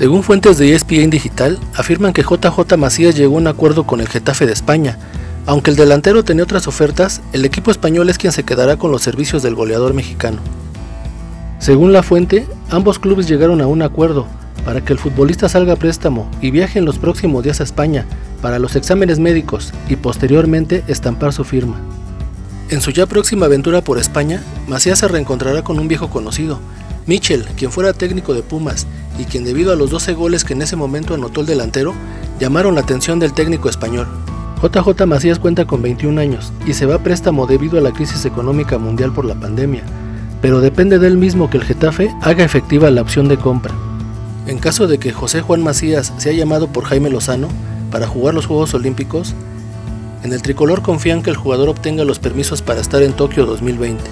Según fuentes de ESPN Digital, afirman que JJ Macías llegó a un acuerdo con el Getafe de España. Aunque el delantero tenía otras ofertas, el equipo español es quien se quedará con los servicios del goleador mexicano. Según la fuente, ambos clubes llegaron a un acuerdo para que el futbolista salga a préstamo y viaje en los próximos días a España para los exámenes médicos y posteriormente estampar su firma. En su ya próxima aventura por España, Macías se reencontrará con un viejo conocido, Michel, quien fuera técnico de Pumas y quien debido a los 12 goles que en ese momento anotó el delantero, llamaron la atención del técnico español. JJ Macías cuenta con 21 años y se va a préstamo debido a la crisis económica mundial por la pandemia, pero depende de él mismo que el Getafe haga efectiva la opción de compra. En caso de que José Juan Macías sea llamado por Jaime Lozano para jugar los Juegos Olímpicos, en el tricolor confían que el jugador obtenga los permisos para estar en Tokio 2020.